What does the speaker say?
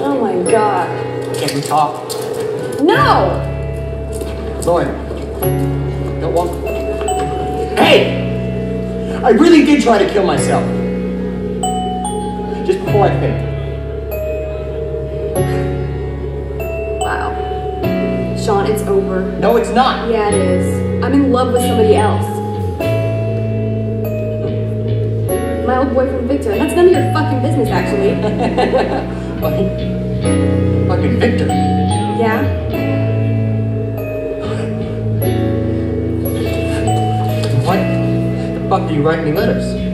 Oh talk? No! Lauren, don't walk. Hey! I really did try to kill myself. Just before I fainted. Wow. Sean, it's over. No, it's not. Yeah, it is. I'm in love with somebody else. My old boyfriend Victor, and that's none of your fucking business, actually. Fucking, fucking Victor. Yeah? What the fuck do you write me letters?